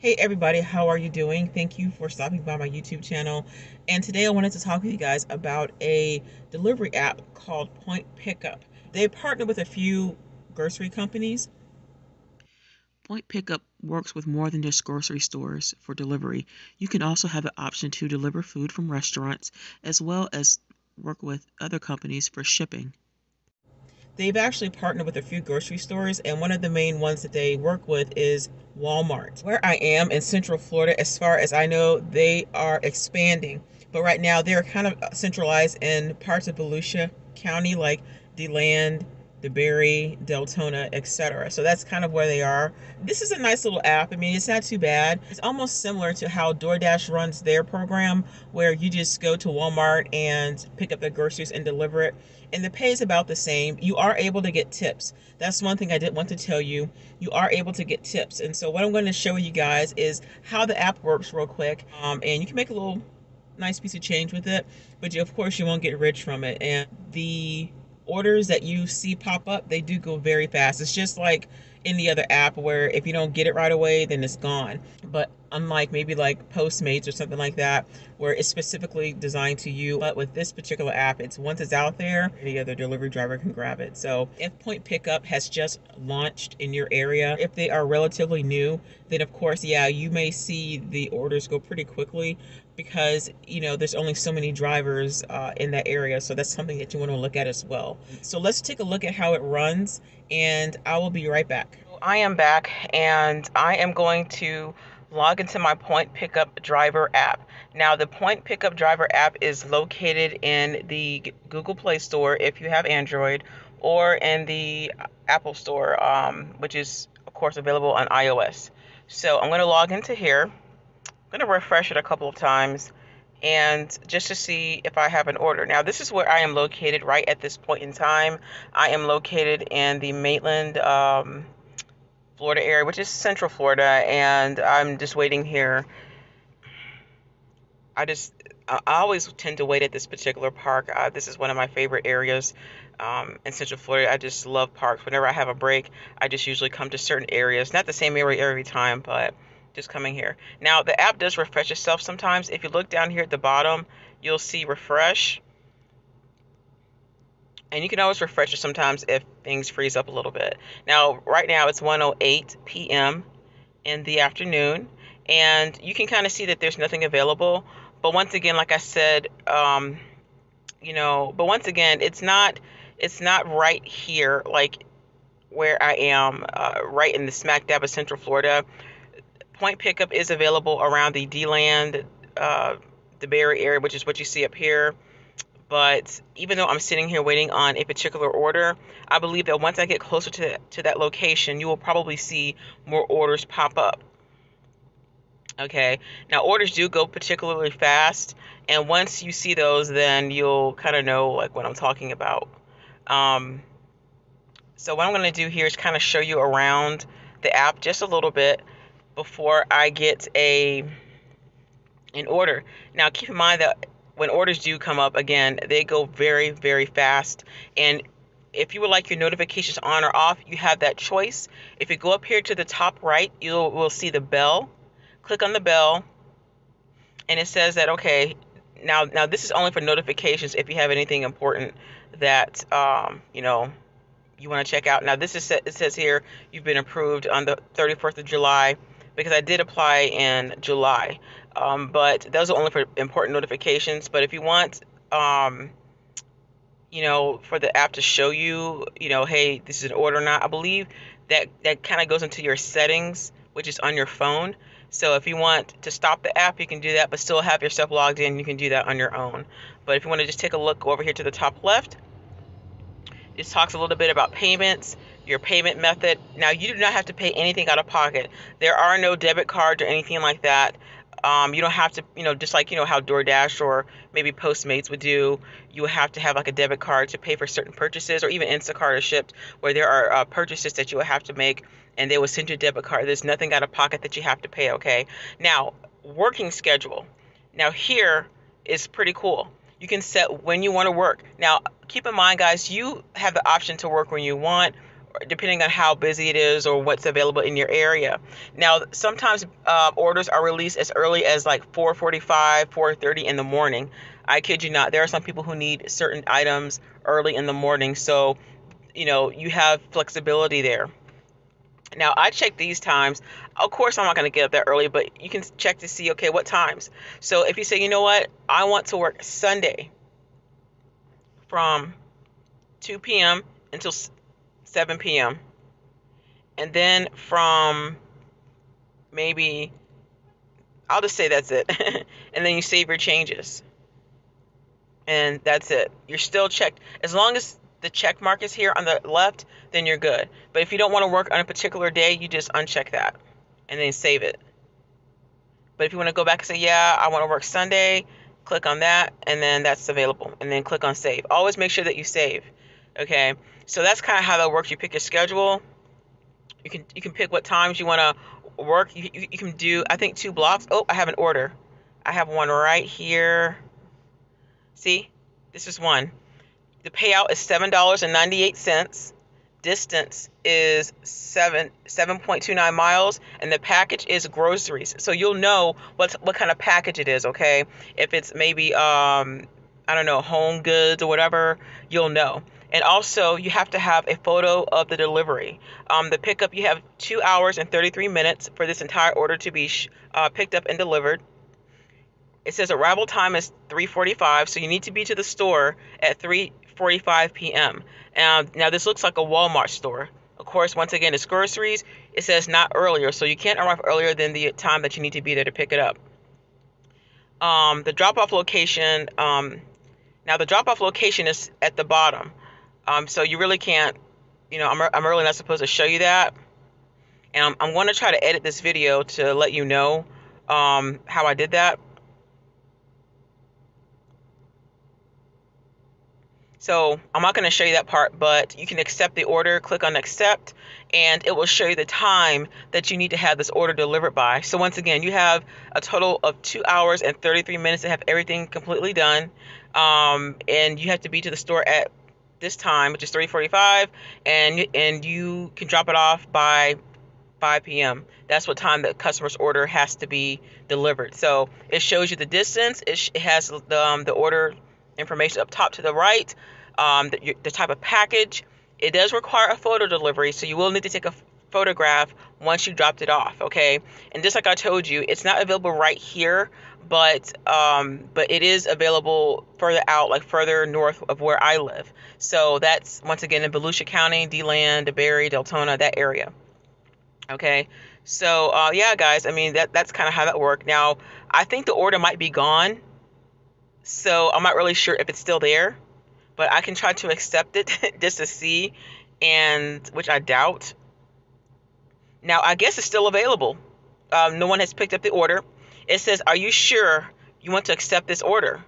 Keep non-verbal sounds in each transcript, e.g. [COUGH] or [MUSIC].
Hey everybody, how are you doing? Thank you for stopping by my YouTube channel. And today I wanted to talk with you guys about a delivery app called Point Pickup. They partner with a few grocery companies. Point Pickup works with more than just grocery stores for delivery. You can also have the option to deliver food from restaurants as well as work with other companies for shipping. They've actually partnered with a few grocery stores, and one of the main ones that they work with is Walmart. Where I am in Central Florida, as far as I know, they are expanding. But right now, they're kind of centralized in parts of Volusia County, like DeLand, DeBary, Deltona, etc. So that's kind of where they are. This is a nice little app. I mean, it's not too bad. It's almost similar to how DoorDash runs their program, where you just go to Walmart and pick up the groceries and deliver it. And the pay is about the same. You are able to get tips. That's one thing I did want to tell you. You are able to get tips. And so what I'm going to show you guys is how the app works real quick. Um, and you can make a little nice piece of change with it, but you, of course you won't get rich from it. And the orders that you see pop up, they do go very fast. It's just like any other app where if you don't get it right away, then it's gone. But unlike maybe like Postmates or something like that, where it's specifically designed to you, but with this particular app, it's once it's out there, any other delivery driver can grab it. So if Point Pickup has just launched in your area, if they are relatively new, then of course, yeah, you may see the orders go pretty quickly because you know there's only so many drivers uh, in that area so that's something that you want to look at as well. So let's take a look at how it runs and i will be right back. I am back and i am going to log into my point pickup driver app. Now the point pickup driver app is located in the google play store if you have android or in the apple store um, which is of course available on ios. So i'm going to log into here I'm going to refresh it a couple of times and just to see if I have an order. Now, this is where I am located right at this point in time. I am located in the Maitland, um, Florida area, which is Central Florida, and I'm just waiting here. I just, I always tend to wait at this particular park. Uh, this is one of my favorite areas um, in Central Florida. I just love parks. Whenever I have a break, I just usually come to certain areas. Not the same area every time, but just coming here. Now the app does refresh itself sometimes. If you look down here at the bottom, you'll see refresh. And you can always refresh it sometimes if things freeze up a little bit. Now, right now it's 1:08 p.m. in the afternoon, and you can kind of see that there's nothing available. But once again, like I said, um, you know, but once again, it's not it's not right here like where I am, uh, right in the smack dab of Central Florida, point pickup is available around the DeLand, uh, DeBary area, which is what you see up here. But even though I'm sitting here waiting on a particular order, I believe that once I get closer to, to that location, you will probably see more orders pop up. Okay, now orders do go particularly fast, and once you see those, then you'll kind of know like what I'm talking about. Um, so what I'm going to do here is kind of show you around the app just a little bit before I get a an order. Now keep in mind that when orders do come up again, they go very very fast and if you would like your notifications on or off, you have that choice. If you go up here to the top right, you will see the bell. Click on the bell and it says that okay, now now this is only for notifications if you have anything important that um, you know you want to check out. Now this is it says here you've been approved on the 31st of July because I did apply in July. Um, but those are only for important notifications. But if you want, um, you know, for the app to show you, you know, hey, this is an order or not, I believe that that kind of goes into your settings, which is on your phone. So if you want to stop the app, you can do that, but still have yourself logged in. You can do that on your own. But if you want to just take a look over here to the top left, it talks a little bit about payments your payment method. Now, you do not have to pay anything out of pocket. There are no debit cards or anything like that. Um, you don't have to, you know, just like, you know, how DoorDash or maybe Postmates would do, you would have to have like a debit card to pay for certain purchases or even Instacart or Shipt where there are uh, purchases that you will have to make and they will send you a debit card. There's nothing out of pocket that you have to pay, okay? Now, working schedule. Now, here is pretty cool. You can set when you want to work. Now, keep in mind, guys, you have the option to work when you want depending on how busy it is or what's available in your area. Now, sometimes uh, orders are released as early as like 4:45, 4:30 in the morning. I kid you not. There are some people who need certain items early in the morning, so you know you have flexibility there. Now, I check these times. Of course, I'm not going to get up that early, but you can check to see, okay, what times. So if you say, you know what, I want to work Sunday from 2 p.m. until 7 p.m. And then from maybe, I'll just say that's it. [LAUGHS] and then you save your changes. And that's it. You're still checked. As long as the check mark is here on the left, then you're good. But if you don't want to work on a particular day, you just uncheck that and then save it. But if you want to go back and say, yeah, I want to work Sunday, click on that, and then that's available. And then click on save. Always make sure that you save. Okay, so that's kind of how that works. You pick your schedule. You can you can pick what times you want to work. You, you, you can do I think two blocks. Oh, I have an order. I have one right here. See, this is one. The payout is seven dollars and ninety eight cents. Distance is seven seven point two nine miles, and the package is groceries. So you'll know what what kind of package it is. Okay, if it's maybe um I don't know home goods or whatever, you'll know. And also, you have to have a photo of the delivery. Um, the pickup, you have two hours and 33 minutes for this entire order to be uh, picked up and delivered. It says arrival time is 3:45, so you need to be to the store at 3:45 p.m. Um, now this looks like a Walmart store. Of course, once again, it's groceries. It says not earlier, so you can't arrive earlier than the time that you need to be there to pick it up. Um, the drop-off location. Um, now the drop-off location is at the bottom. Um, so you really can't, you know, I'm, I'm really not supposed to show you that. And I'm, I'm going to try to edit this video to let you know um, how I did that. So I'm not going to show you that part, but you can accept the order, click on accept, and it will show you the time that you need to have this order delivered by. So once again, you have a total of two hours and 33 minutes to have everything completely done. Um, and you have to be to the store at this time, which is 3:45, and and you can drop it off by 5 p.m. That's what time the customer's order has to be delivered. So it shows you the distance. It, sh- it has the um, the order information up top to the right, um, the, the type of package. It does require a photo delivery, so you will need to take a photograph once you dropped it off. Okay, and just like I told you, it's not available right here but um, but it is available further out, like further north of where I live. So that's once again in Volusia County, DeLand, DeBary, Deltona, that area. Okay, so uh, yeah, guys, I mean that that's kind of how that worked. Now I think the order might be gone, so I'm not really sure if it's still there, but I can try to accept it [LAUGHS] just to see, and which I doubt. Now I guess it's still available. Um, no one has picked up the order. It says, Are you sure you want to accept this order?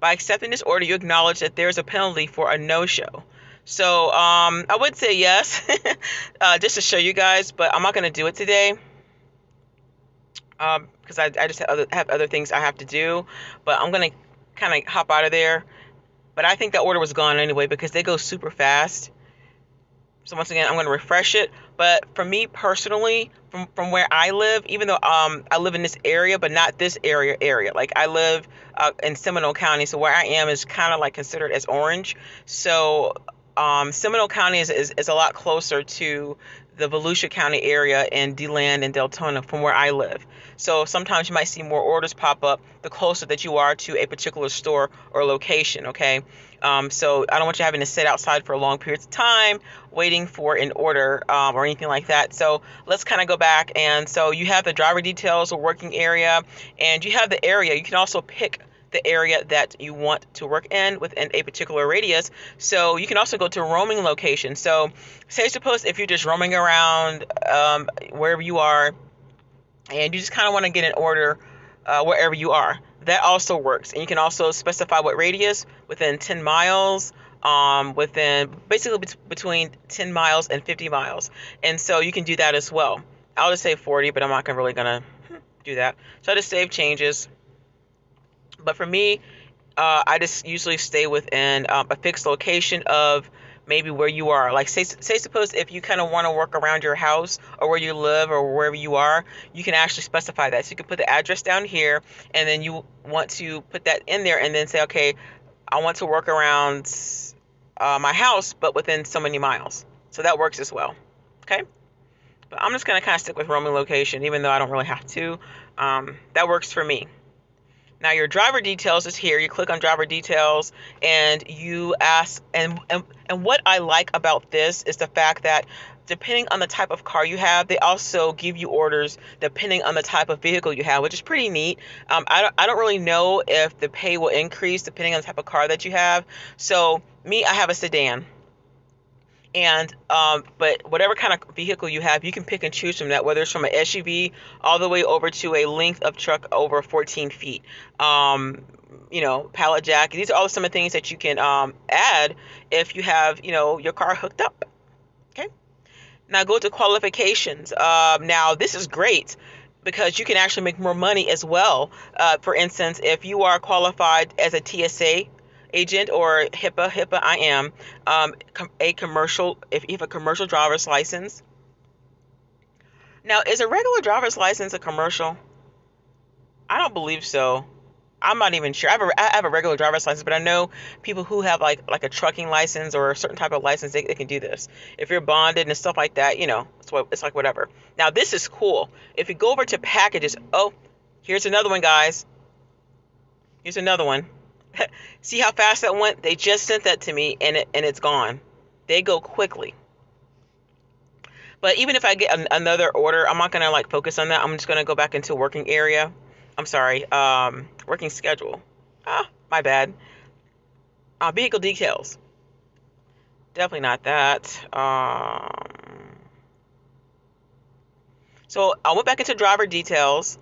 By accepting this order, you acknowledge that there's a penalty for a no show. So um, I would say yes, [LAUGHS] uh, just to show you guys, but I'm not going to do it today because um, I, I just have other, have other things I have to do. But I'm going to kind of hop out of there. But I think that order was gone anyway because they go super fast. So once again, I'm going to refresh it. But for me personally, from from where I live, even though um I live in this area, but not this area area. Like I live uh, in Seminole County, so where I am is kind of like considered as orange. So um, Seminole County is, is, is a lot closer to the Volusia County area and DeLand and Deltona from where I live. So sometimes you might see more orders pop up the closer that you are to a particular store or location, okay? Um, so I don't want you having to sit outside for a long periods of time waiting for an order um, or anything like that. So let's kind of go back. And so you have the driver details or working area, and you have the area. You can also pick the area that you want to work in within a particular radius. So you can also go to roaming location. So say suppose if you're just roaming around um, wherever you are and you just kind of want to get an order uh, wherever you are, that also works. And you can also specify what radius within 10 miles, um, within basically bet- between 10 miles and 50 miles. And so you can do that as well. I'll just say 40, but I'm not gonna really gonna do that. So I just save changes. But for me, uh, I just usually stay within um, a fixed location of maybe where you are. Like say say suppose if you kind of want to work around your house or where you live or wherever you are, you can actually specify that. So you can put the address down here and then you want to put that in there and then say, okay, I want to work around uh, my house, but within so many miles. So that works as well. Okay. But I'm just going to kind of stick with roaming location, even though I don't really have to. Um, that works for me. Now your driver details is here. You click on driver details and you ask and, and and what I like about this is the fact that depending on the type of car you have, they also give you orders depending on the type of vehicle you have, which is pretty neat. Um, I, don't, I don't really know if the pay will increase depending on the type of car that you have. So, me, I have a sedan and um, but whatever kind of vehicle you have you can pick and choose from that whether it's from an suv all the way over to a length of truck over 14 feet. Um, you know pallet jack these are all some of the things that you can um, add if you have you know your car hooked up. Okay? Now go to qualifications. Um, now this is great because you can actually make more money as well. Uh, for instance, if you are qualified as a TSA agent or HIPAA, HIPAA I am, um, a commercial, if you have a commercial driver's license. Now, is a regular driver's license a commercial? I don't believe so. I'm not even sure. I have, a, I have a regular driver's license, but I know people who have like like a trucking license or a certain type of license, they, they can do this. If you're bonded and stuff like that, you know, it's what it's like whatever. Now this is cool. If you go over to packages, oh, here's another one, guys. Here's another one. [LAUGHS] See how fast that went? They just sent that to me and it, and it's gone. They go quickly. But even if I get an, another order, I'm not gonna like focus on that. I'm just gonna go back into working area. I'm sorry, um, working schedule. Ah, my bad. Uh, vehicle details. Definitely not that. Um, so I went back into driver details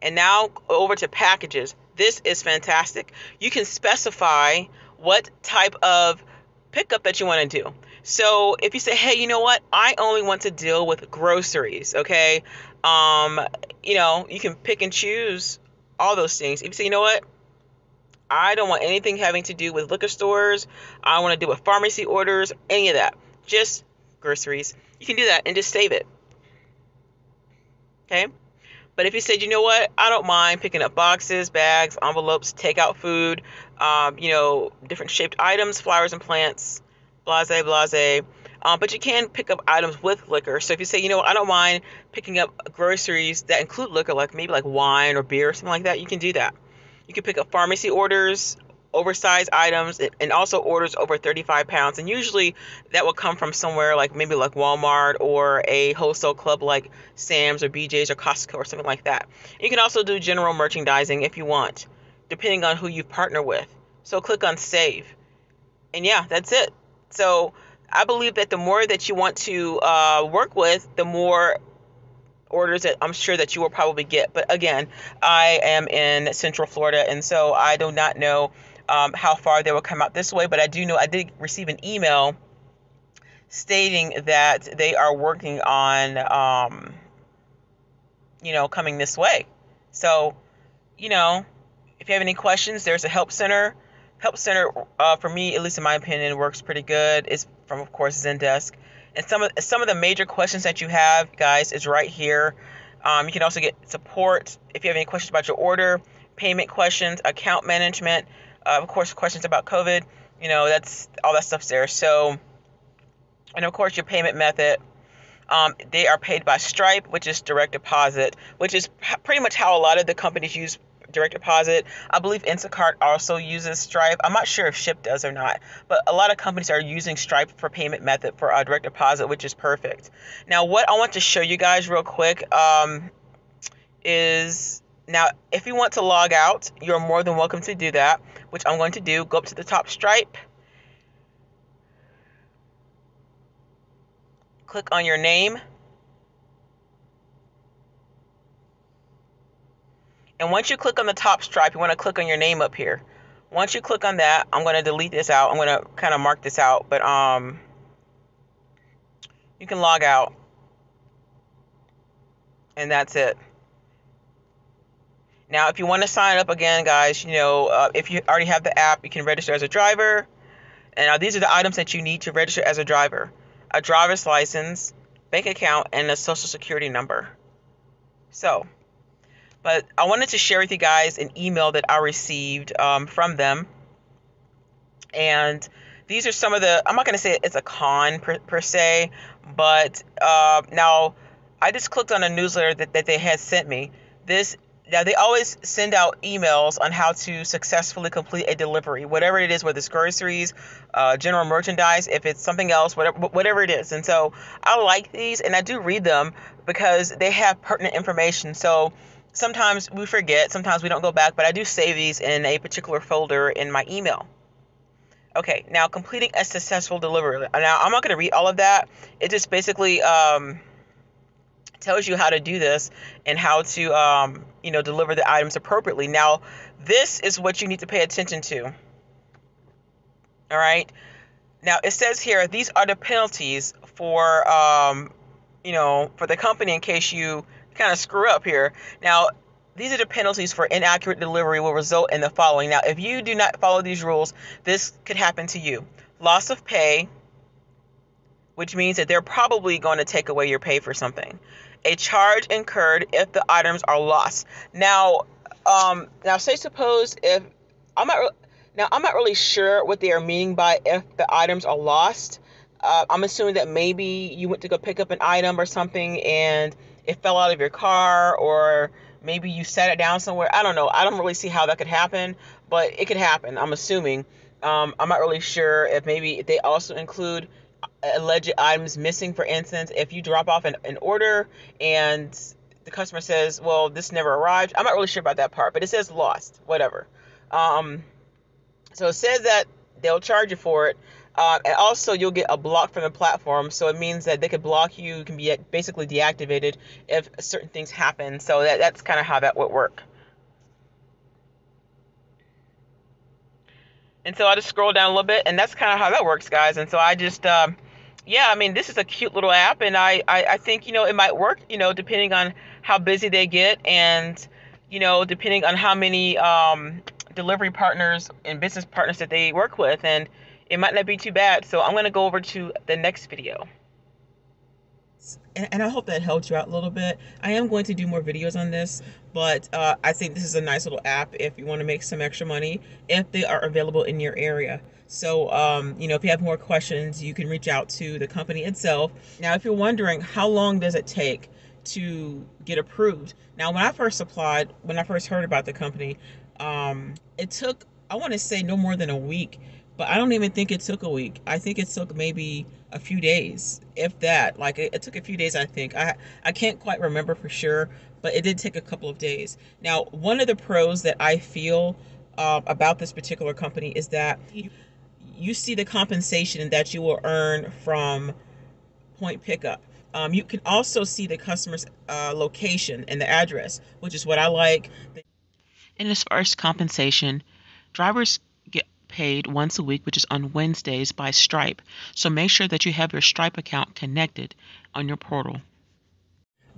and now over to packages. This is fantastic. You can specify what type of pickup that you want to do. So if you say, hey, you know what? I only want to deal with groceries, okay? Um, you know, you can pick and choose all those things. If you say, you know what? I don't want anything having to do with liquor stores. I want to deal with pharmacy orders, any of that. Just groceries. You can do that and just save it. Okay? But if you said, you know what, I don't mind picking up boxes, bags, envelopes, takeout food, um, you know, different shaped items, flowers and plants, blase, blase. Um, but you can pick up items with liquor. So if you say, you know, I don't mind picking up groceries that include liquor, like maybe like wine or beer or something like that, you can do that. You can pick up pharmacy orders, oversized items and also orders over 35 pounds. And usually that will come from somewhere like maybe like walmart or a wholesale club like sam's or bj's or costco or something like that. You can also do general merchandising if you want depending on who you partner with. So click on save. And yeah that's it. So i believe that the more that you want to uh, work with the more orders that I'm sure that you will probably get. But again, I am in Central Florida, and so I do not know um, how far they will come out this way, but I do know I did receive an email stating that they are working on, um, you know, coming this way. So, you know, if you have any questions, there's a help center. Help center, uh, for me, at least in my opinion, works pretty good. It's from, of course, Zendesk. And some of some of the major questions that you have, guys, is right here. Um, you can also get support if you have any questions about your order, payment questions, account management, uh, of course, questions about COVID, you know, that's all that stuff's there. So, and of course, your payment method. Um, they are paid by Stripe, which is direct deposit, which is pretty much how a lot of the companies use direct deposit. I believe Instacart also uses Stripe. I'm not sure if Shipt does or not, but a lot of companies are using Stripe for payment method for a direct deposit, which is perfect. Now, what I want to show you guys real quick um, is now, if you want to log out, you're more than welcome to do that, which I'm going to do. Go up to the top stripe. Click on your name. And once you click on the top stripe, you want to click on your name up here. Once you click on that, I'm going to delete this out. I'm going to kind of mark this out, but um, you can log out. And that's it. Now, if you want to sign up again, guys, you know, uh, if you already have the app, you can register as a driver. And now these are the items that you need to register as a driver a driver's license, bank account, and a social security number. So, but I wanted to share with you guys an email that I received um, from them. And these are some of the, I'm not going to say it's a con per, per se, but uh, now I just clicked on a newsletter that, that they had sent me. This now they always send out emails on how to successfully complete a delivery, whatever it is, whether it's groceries, uh, general merchandise, if it's something else, whatever, whatever it is. And so I like these, and I do read them because they have pertinent information. So sometimes we forget, sometimes we don't go back, but I do save these in a particular folder in my email. Okay, now completing a successful delivery. Now I'm not going to read all of that. It just basically um, tells you how to do this and how to um, you know deliver the items appropriately. Now this is what you need to pay attention to. All right. Now it says here these are the penalties for um, you know for the company in case you kind of screw up here. Now these are the penalties for inaccurate delivery will result in the following. Now, if you do not follow these rules, this could happen to you. Loss of pay, which means that they're probably going to take away your pay for something. A charge incurred if the items are lost. Now, um, now say suppose if I'm not now I'm not really sure what they are meaning by if the items are lost. Uh, I'm assuming that maybe you went to go pick up an item or something and it fell out of your car or maybe you set it down somewhere. I don't know. I don't really see how that could happen, but it could happen. I'm assuming. Um, I'm not really sure if maybe they also include alleged items missing. For instance, if you drop off an, an order and the customer says, "Well, this never arrived," I'm not really sure about that part, but it says lost. Whatever. Um, so it says that they'll charge you for it. Uh, and also, you'll get a block from the platform, so it means that they could block you, can be basically deactivated if certain things happen. So that, that's kind of how that would work. And so I just scroll down a little bit, and that's kind of how that works, guys. And so I just, um, yeah, I mean, this is a cute little app, and I, I, I think, you know, it might work, you know, depending on how busy they get and, you know, depending on how many um, delivery partners and business partners that they work with. And, it might not be too bad. So I'm going to go over to the next video. And, I hope that helped you out a little bit. I am going to do more videos on this, but uh, I think this is a nice little app if you want to make some extra money, if they are available in your area. So, um, you know, if you have more questions, you can reach out to the company itself. Now, if you're wondering how long does it take to get approved? Now, when I first applied, when I first heard about the company, um, it took, I want to say no more than a week but I don't even think it took a week. I think it took maybe a few days, if that. Like it, it, took a few days, I think. I I can't quite remember for sure, but it did take a couple of days. Now, one of the pros that I feel uh, about this particular company is that you, you see the compensation that you will earn from point pickup. Um, you can also see the customer's uh, location and the address, which is what I like. And as far as compensation, drivers paid once a week, which is on Wednesdays by Stripe. So make sure that you have your Stripe account connected on your portal.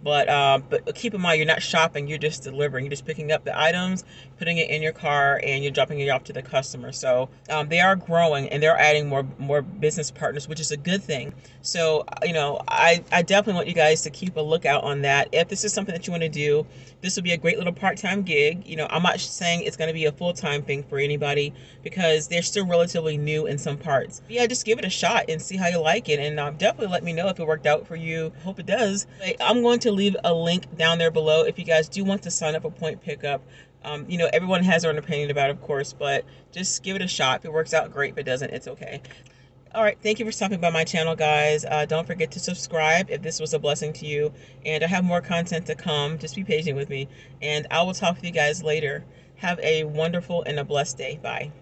But uh, but keep in mind, you're not shopping. You're just delivering. You're just picking up the items, putting it in your car, and you're dropping it off to the customer. So um, they are growing and they're adding more more business partners, which is a good thing. So uh, you know, I I definitely want you guys to keep a lookout on that. If this is something that you want to do, this would be a great little part-time gig. You know, I'm not saying it's going to be a full-time thing for anybody because they're still relatively new in some parts. But yeah, just give it a shot and see how you like it, and um, definitely let me know if it worked out for you. Hope it does. But I'm going to leave a link down there below if you guys do want to sign up for point pickup. Um, you know, everyone has their own opinion about it, of course, but just give it a shot. If it works out, great. If it doesn't, it's okay. All right, thank you for stopping by my channel, guys. Uh, don't forget to subscribe if this was a blessing to you. And I have more content to come. Just be patient with me. And I will talk with you guys later. Have a wonderful and a blessed day. Bye.